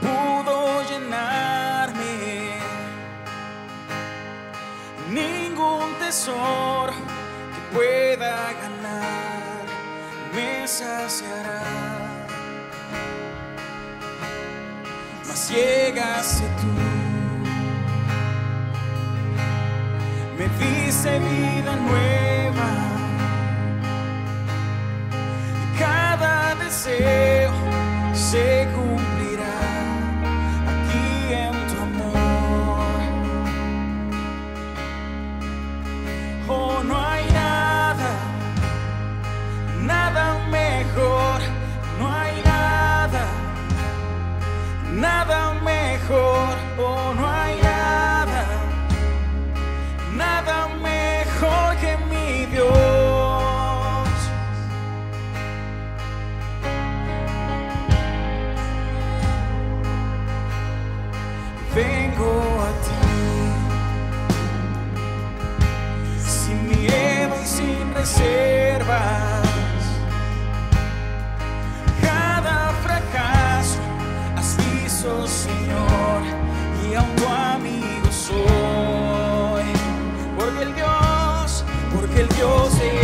pudo llenarme. Ningún tesoro que pueda ganar me saciará. Mas llegaste tú. Me diste vida nueva. Vengo a ti. Sin miedo y sin reservas. Cada fracaso has visto, Señor, y aun tu amigo soy. Porque el Dios, porque el Dios es